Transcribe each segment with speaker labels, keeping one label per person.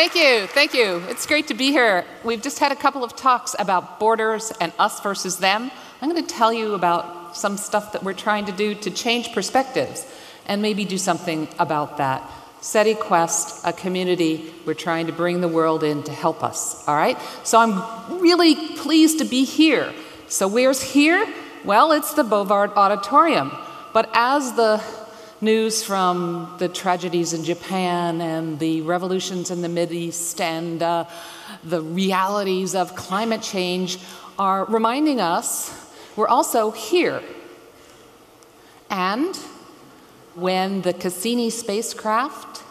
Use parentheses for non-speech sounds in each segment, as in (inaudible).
Speaker 1: Thank you, thank you. It's great to be here. We've just had a couple of talks about borders and us versus them. I'm going to tell you about some stuff that we're trying to do to change perspectives and maybe do something about that. SETI Quest, a community we're trying to bring the world in to help us, all right? So I'm really pleased to be here. So where's here? Well, it's the Bovard Auditorium. But as the news from the tragedies in Japan and the revolutions in the Mideast and uh, the realities of climate change are reminding us we're also here. And when the Cassini spacecraft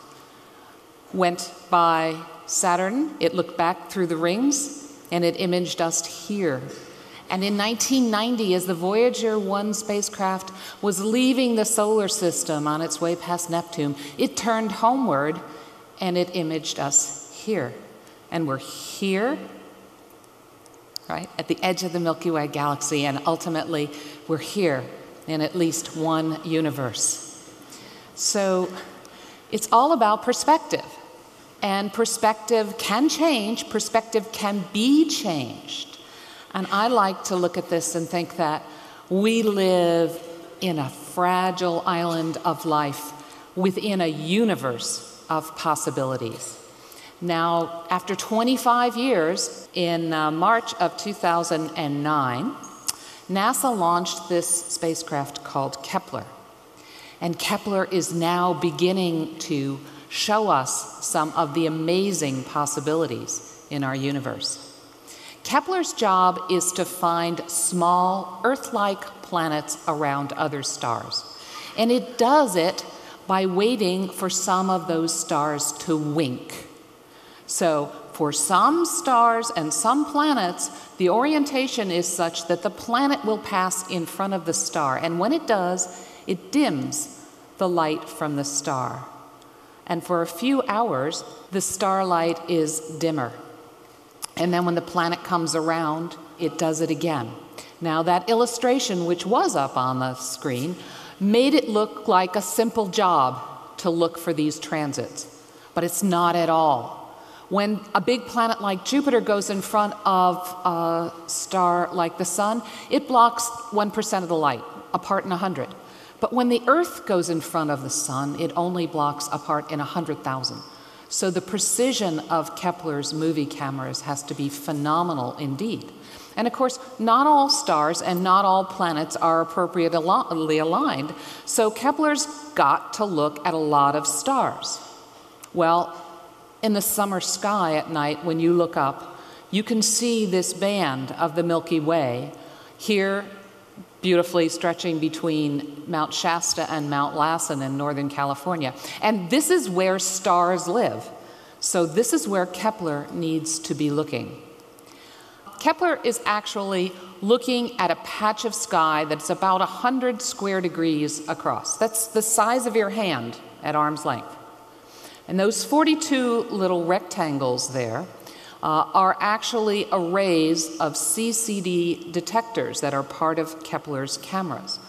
Speaker 1: went by Saturn, it looked back through the rings and it imaged us here and in 1990, as the Voyager 1 spacecraft was leaving the solar system on its way past Neptune, it turned homeward and it imaged us here. And we're here, right, at the edge of the Milky Way galaxy, and ultimately we're here in at least one universe. So it's all about perspective. And perspective can change, perspective can be changed. And I like to look at this and think that we live in a fragile island of life within a universe of possibilities. Now, after 25 years, in uh, March of 2009, NASA launched this spacecraft called Kepler. And Kepler is now beginning to show us some of the amazing possibilities in our universe. Kepler's job is to find small Earth like planets around other stars. And it does it by waiting for some of those stars to wink. So, for some stars and some planets, the orientation is such that the planet will pass in front of the star. And when it does, it dims the light from the star. And for a few hours, the starlight is dimmer. And then when the planet comes around, it does it again. Now, that illustration, which was up on the screen, made it look like a simple job to look for these transits, but it's not at all. When a big planet like Jupiter goes in front of a star like the Sun, it blocks 1% of the light, a part in 100. But when the Earth goes in front of the Sun, it only blocks a part in 100,000. So the precision of Kepler's movie cameras has to be phenomenal indeed. And of course, not all stars and not all planets are appropriately aligned, so Kepler's got to look at a lot of stars. Well, in the summer sky at night, when you look up, you can see this band of the Milky Way. Here beautifully stretching between Mount Shasta and Mount Lassen in Northern California. And this is where stars live. So, this is where Kepler needs to be looking. Kepler is actually looking at a patch of sky that's about 100 square degrees across. That's the size of your hand at arm's length. And those 42 little rectangles there uh, are actually arrays of CCD detectors that are part of Kepler's cameras.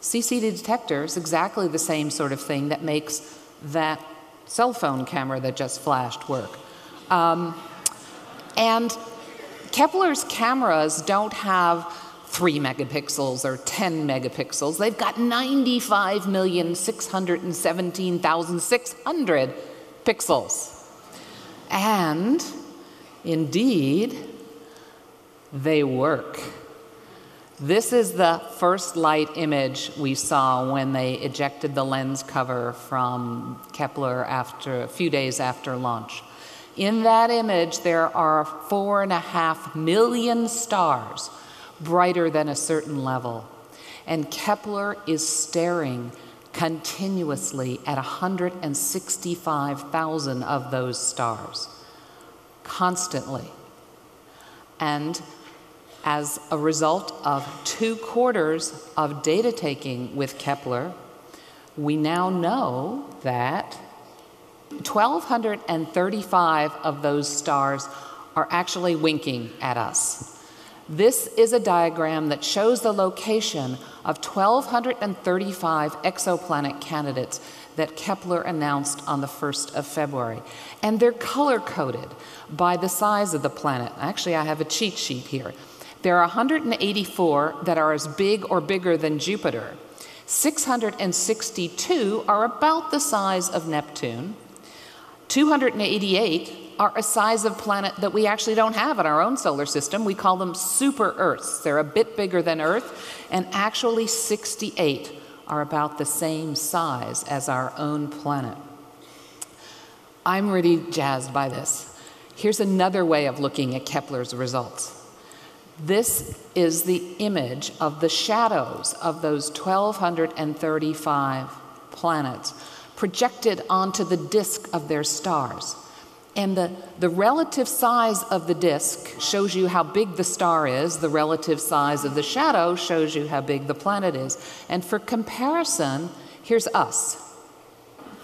Speaker 1: CCD detectors, exactly the same sort of thing that makes that cell phone camera that just flashed work. Um, and Kepler's cameras don't have 3 megapixels or 10 megapixels. They've got 95,617,600 pixels. And Indeed, they work. This is the first light image we saw when they ejected the lens cover from Kepler after a few days after launch. In that image, there are four and a half million stars brighter than a certain level. And Kepler is staring continuously at 165,000 of those stars constantly. And as a result of two quarters of data taking with Kepler, we now know that 1,235 of those stars are actually winking at us. This is a diagram that shows the location of 1,235 exoplanet candidates that Kepler announced on the 1st of February. And they're color coded by the size of the planet. Actually, I have a cheat sheet here. There are 184 that are as big or bigger than Jupiter. 662 are about the size of Neptune. 288 are a size of planet that we actually don't have in our own solar system. We call them super Earths. They're a bit bigger than Earth, and actually 68 are about the same size as our own planet. I'm really jazzed by this. Here's another way of looking at Kepler's results. This is the image of the shadows of those 1,235 planets projected onto the disk of their stars. And the, the relative size of the disk shows you how big the star is. The relative size of the shadow shows you how big the planet is. And for comparison, here's us.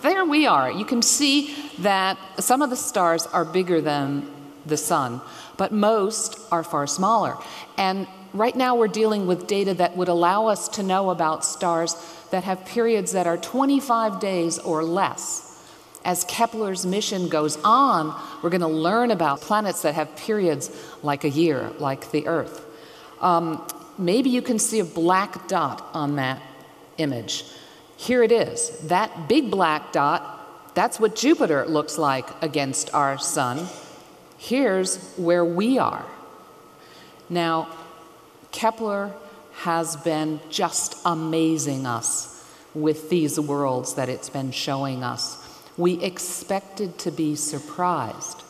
Speaker 1: There we are. You can see that some of the stars are bigger than the sun, but most are far smaller. And right now we're dealing with data that would allow us to know about stars that have periods that are 25 days or less. As Kepler's mission goes on, we're going to learn about planets that have periods like a year, like the Earth. Um, maybe you can see a black dot on that image. Here it is. That big black dot, that's what Jupiter looks like against our sun. Here's where we are. Now, Kepler has been just amazing us with these worlds that it's been showing us. We expected to be surprised,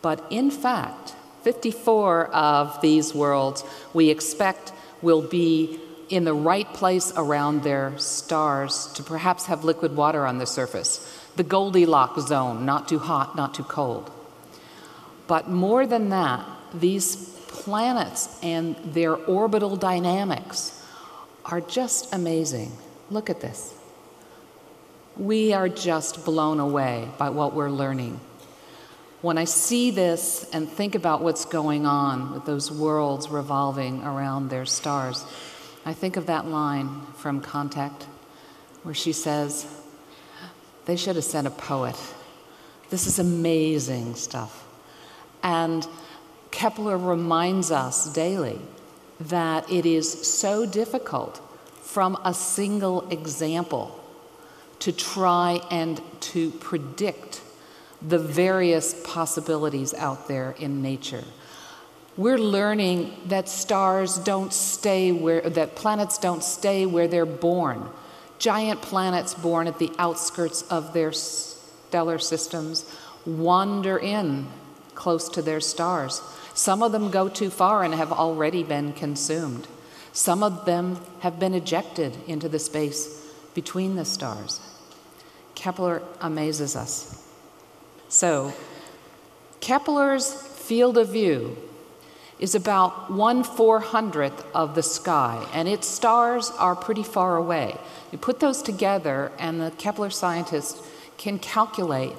Speaker 1: but in fact, 54 of these worlds we expect will be in the right place around their stars to perhaps have liquid water on the surface. The Goldilocks zone, not too hot, not too cold. But more than that, these planets and their orbital dynamics are just amazing. Look at this. We are just blown away by what we're learning. When I see this and think about what's going on with those worlds revolving around their stars, I think of that line from Contact where she says, They should have sent a poet. This is amazing stuff. And Kepler reminds us daily that it is so difficult from a single example to try and to predict the various possibilities out there in nature. We're learning that stars don't stay where, that planets don't stay where they're born. Giant planets born at the outskirts of their stellar systems wander in close to their stars. Some of them go too far and have already been consumed. Some of them have been ejected into the space between the stars. Kepler amazes us. So, Kepler's field of view is about one four hundredth of the sky, and its stars are pretty far away. You put those together, and the Kepler scientists can calculate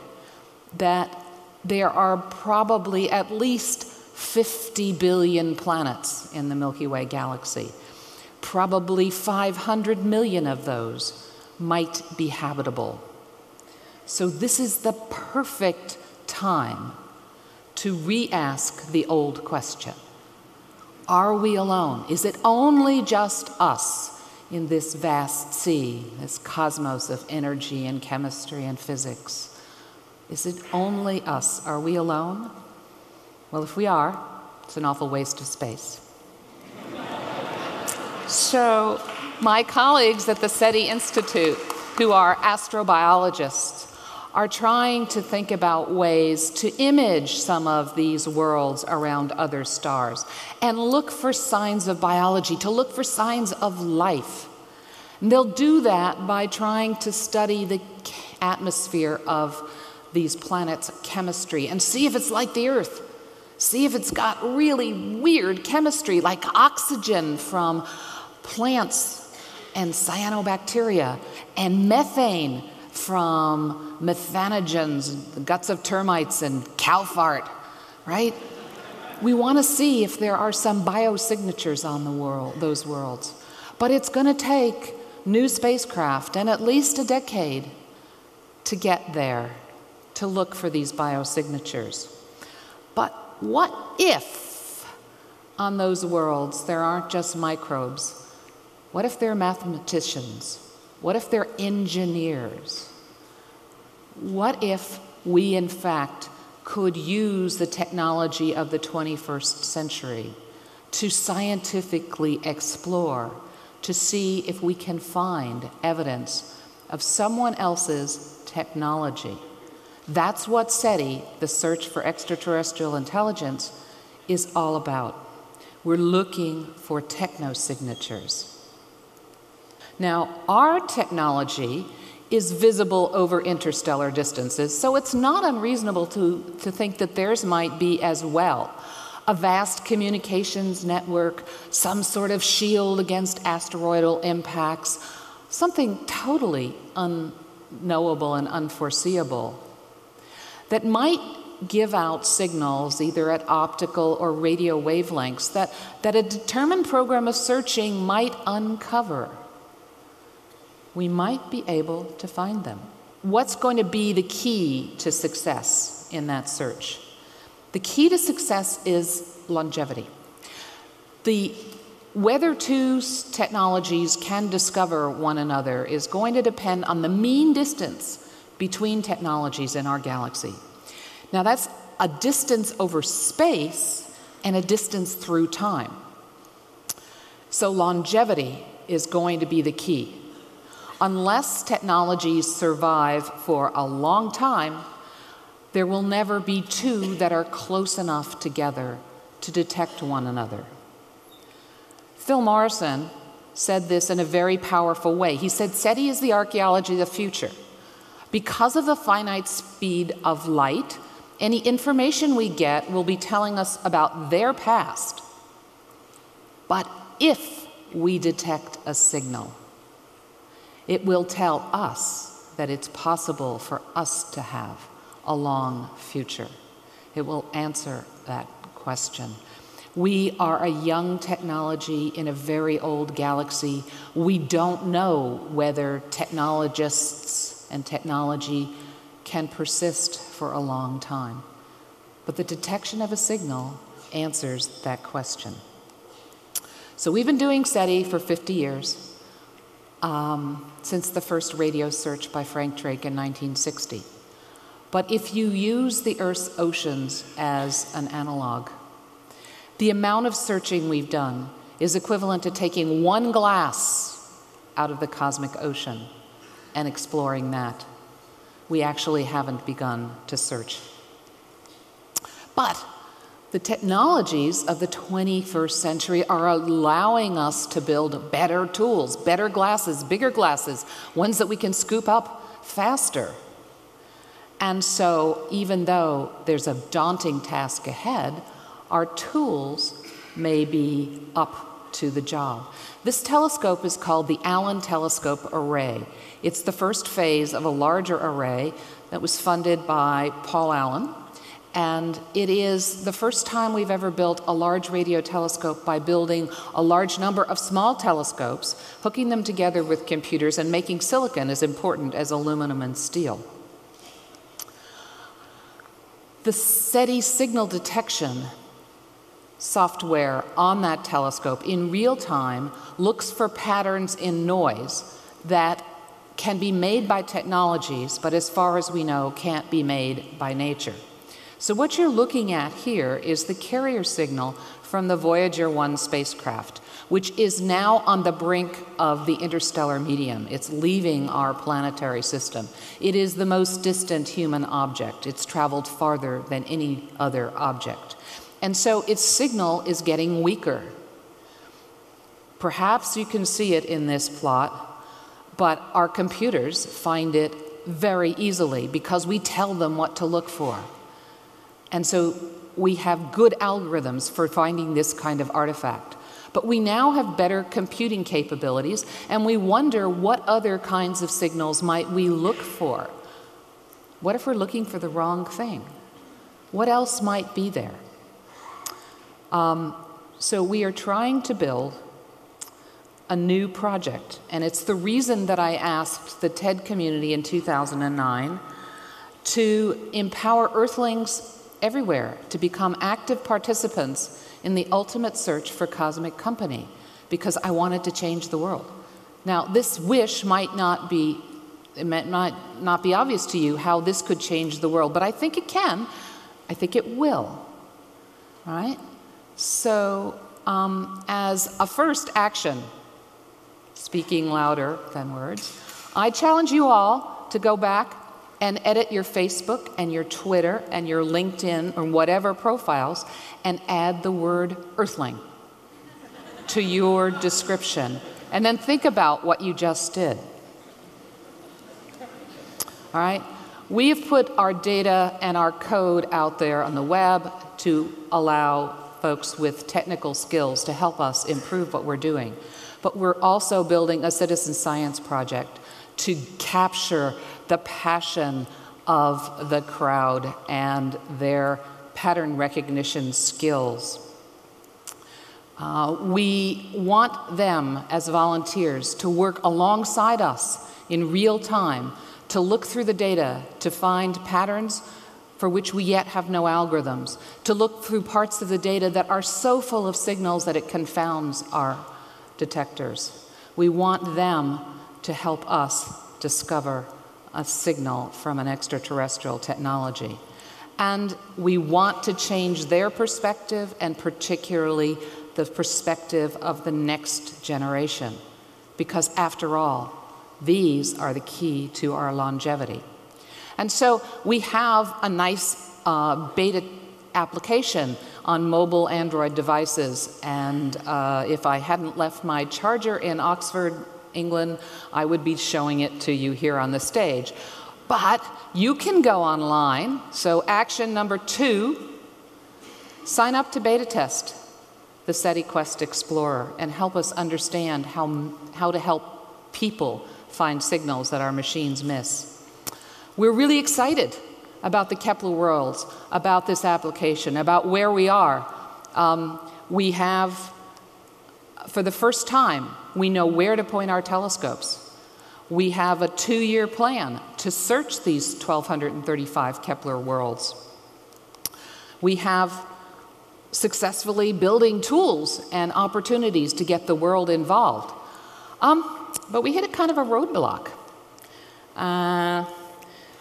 Speaker 1: that there are probably at least 50 billion planets in the Milky Way galaxy. Probably 500 million of those might be habitable. So, this is the perfect time to re ask the old question Are we alone? Is it only just us in this vast sea, this cosmos of energy and chemistry and physics? Is it only us? Are we alone? Well, if we are, it's an awful waste of space. so, my colleagues at the SETI Institute, who are astrobiologists, are trying to think about ways to image some of these worlds around other stars and look for signs of biology, to look for signs of life. And they'll do that by trying to study the atmosphere of these planets' chemistry and see if it's like the Earth. See if it's got really weird chemistry, like oxygen from plants and cyanobacteria, and methane from methanogens, the guts of termites, and cow fart, right? We want to see if there are some biosignatures on the world, those worlds. But it's going to take new spacecraft and at least a decade to get there, to look for these biosignatures. But what if on those worlds there aren't just microbes? What if they're mathematicians? What if they're engineers? What if we, in fact, could use the technology of the 21st century to scientifically explore, to see if we can find evidence of someone else's technology? That's what SETI, the search for extraterrestrial intelligence, is all about. We're looking for technosignatures. Now, our technology is visible over interstellar distances, so it's not unreasonable to, to think that theirs might be as well. A vast communications network, some sort of shield against asteroidal impacts, something totally unknowable and unforeseeable that might give out signals either at optical or radio wavelengths that, that a determined program of searching might uncover. We might be able to find them. What's going to be the key to success in that search? The key to success is longevity. The whether two technologies can discover one another is going to depend on the mean distance between technologies in our galaxy. Now, that's a distance over space and a distance through time. So, longevity is going to be the key. Unless technologies survive for a long time, there will never be two that are close enough together to detect one another. Phil Morrison said this in a very powerful way. He said, SETI is the archaeology of the future. Because of the finite speed of light, any information we get will be telling us about their past. But if we detect a signal, it will tell us that it's possible for us to have a long future. It will answer that question. We are a young technology in a very old galaxy. We don't know whether technologists and technology can persist for a long time. But the detection of a signal answers that question. So we've been doing SETI for 50 years, um, since the first radio search by Frank Drake in 1960. But if you use the Earth's oceans as an analog, the amount of searching we've done is equivalent to taking one glass out of the cosmic ocean and exploring that. We actually haven't begun to search. But the technologies of the 21st century are allowing us to build better tools, better glasses, bigger glasses, ones that we can scoop up faster. And so, even though there's a daunting task ahead, our tools may be up to the job. This telescope is called the Allen Telescope Array. It's the first phase of a larger array that was funded by Paul Allen. And it is the first time we've ever built a large radio telescope by building a large number of small telescopes, hooking them together with computers, and making silicon as important as aluminum and steel. The SETI signal detection software on that telescope in real time looks for patterns in noise that can be made by technologies, but as far as we know, can't be made by nature. So, what you're looking at here is the carrier signal from the Voyager 1 spacecraft, which is now on the brink of the interstellar medium. It's leaving our planetary system. It is the most distant human object, it's traveled farther than any other object. And so its signal is getting weaker. Perhaps you can see it in this plot, but our computers find it very easily because we tell them what to look for. And so we have good algorithms for finding this kind of artifact. But we now have better computing capabilities, and we wonder what other kinds of signals might we look for. What if we're looking for the wrong thing? What else might be there? Um, so we are trying to build a new project. And it's the reason that I asked the TED community in 2009 to empower Earthlings everywhere to become active participants in the ultimate search for cosmic company because I wanted to change the world. Now, this wish might not be it might not be obvious to you how this could change the world, but I think it can. I think it will. Right? So, um, as a first action, speaking louder than words, I challenge you all to go back and edit your Facebook and your Twitter and your LinkedIn or whatever profiles and add the word earthling to your description. And then think about what you just did. All right? We have put our data and our code out there on the web to allow folks with technical skills to help us improve what we're doing. But we're also building a citizen science project to capture the passion of the crowd and their pattern recognition skills. Uh, we want them as volunteers to work alongside us in real time to look through the data to find patterns for which we yet have no algorithms, to look through parts of the data that are so full of signals that it confounds our detectors. We want them to help us discover a signal from an extraterrestrial technology. And we want to change their perspective and particularly the perspective of the next generation. Because after all, these are the key to our longevity. And so we have a nice uh, beta application on mobile Android devices. And uh, if I hadn't left my charger in Oxford, England, I would be showing it to you here on the stage. But you can go online. So, action number two sign up to beta test the SETI Quest Explorer and help us understand how, how to help people find signals that our machines miss. We're really excited about the Kepler worlds, about this application, about where we are. Um, we have, for the first time, we know where to point our telescopes. We have a two year plan to search these 1,235 Kepler worlds. We have successfully building tools and opportunities to get the world involved. Um, but we hit a kind of a roadblock. Uh,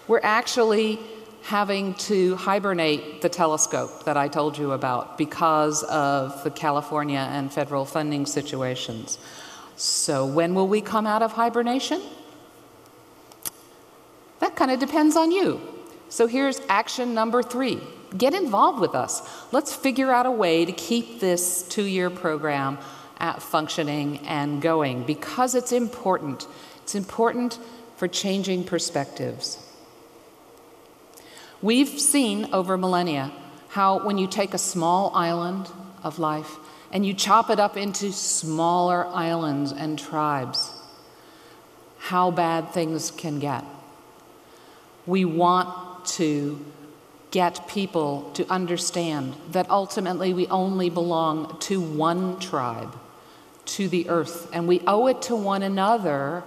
Speaker 1: we're actually having to hibernate the telescope that I told you about because of the California and federal funding situations. So, when will we come out of hibernation? That kind of depends on you. So, here's action number three get involved with us. Let's figure out a way to keep this two year program at functioning and going because it's important. It's important for changing perspectives. We've seen over millennia how when you take a small island of life and you chop it up into smaller islands and tribes, how bad things can get. We want to get people to understand that ultimately we only belong to one tribe to the earth, and we owe it to one another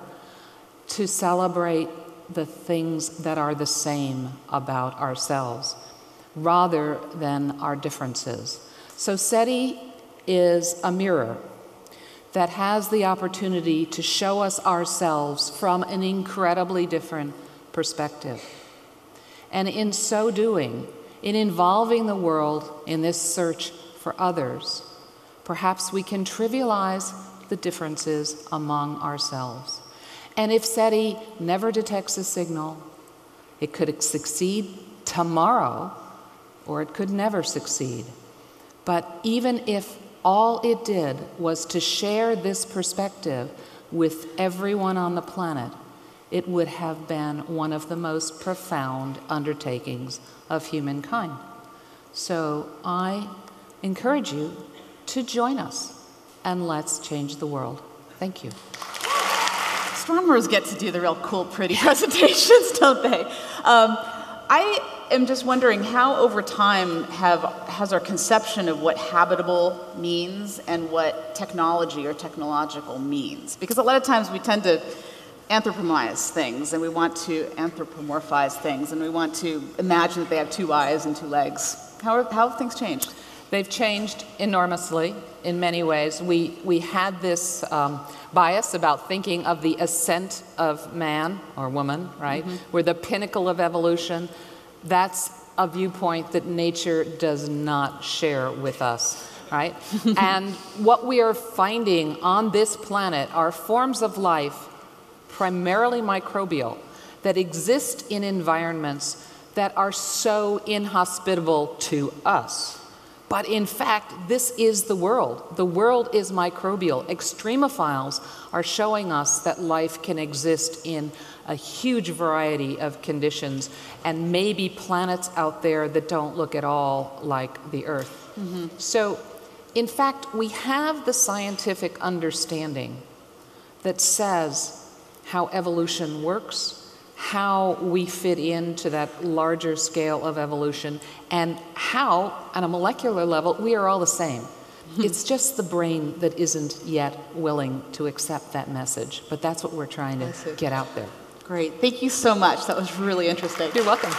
Speaker 1: to celebrate the things that are the same about ourselves rather than our differences. So, SETI is a mirror that has the opportunity to show us ourselves from an incredibly different perspective. And in so doing, in involving the world in this search for others, perhaps we can trivialize the differences among ourselves. And if SETI never detects a signal, it could succeed tomorrow or it could never succeed. But even if all it did was to share this perspective with everyone on the planet, it would have been one of the most profound undertakings of humankind. So I encourage you to join us and let's change the world. Thank you.
Speaker 2: Astronomers get to do the real cool, pretty (laughs) presentations, don't they? Um, I am just wondering how, over time, have has our conception of what habitable means and what technology or technological means? Because a lot of times we tend to anthropomorphize things, and we want to anthropomorphize things, and we want to imagine that they have two eyes and two legs. How, are, how have things changed?
Speaker 1: They've changed enormously in many ways. We, we had this um, bias about thinking of the ascent of man or woman, right? Mm-hmm. We're the pinnacle of evolution. That's a viewpoint that nature does not share with us, right? (laughs) and what we are finding on this planet are forms of life, primarily microbial, that exist in environments that are so inhospitable to us but in fact, this is the world. The world is microbial. Extremophiles are showing us that life can exist in a huge variety of conditions and maybe planets out there that don't look at all like the Earth. Mm-hmm. So, in fact, we have the scientific understanding that says how evolution works how we fit into that larger scale of evolution and how, on a molecular level, we are all the same. Hmm. it's just the brain that isn't yet willing to accept that message, but that's what we're trying to get out there.
Speaker 2: Great. Thank you so much. That was really interesting.
Speaker 1: You're welcome.